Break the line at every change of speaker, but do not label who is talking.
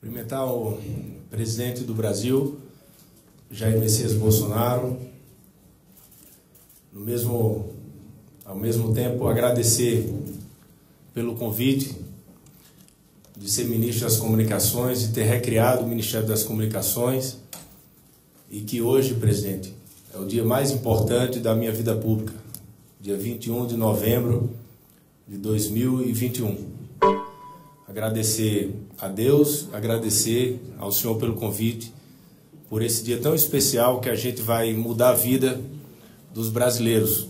Cumprimentar o presidente do Brasil, Jair Messias Bolsonaro. No mesmo, ao mesmo tempo, agradecer pelo convite de ser ministro das Comunicações, de ter recriado o Ministério das Comunicações e que hoje, presidente, é o dia mais importante da minha vida pública, dia 21 de novembro de 2021 agradecer a Deus, agradecer ao Senhor pelo convite, por esse dia tão especial que a gente vai mudar a vida dos brasileiros.